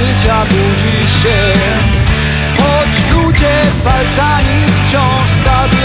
życia budzi się. Choć ludzie palcami wciąż wskazują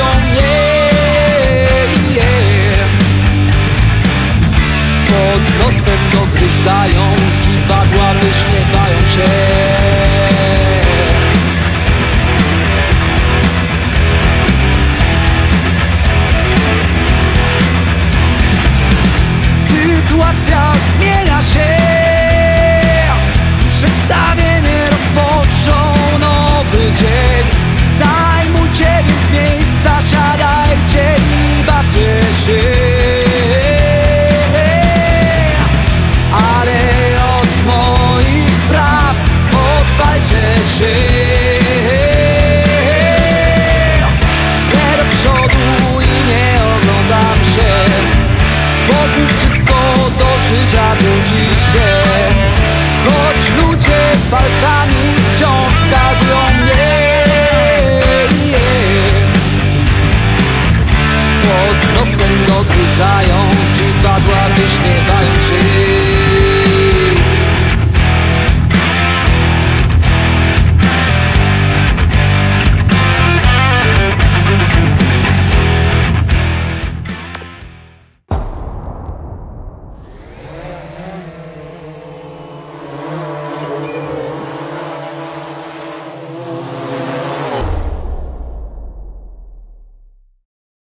Pod nosem dogryzają, z dziwadła wyśmiewają się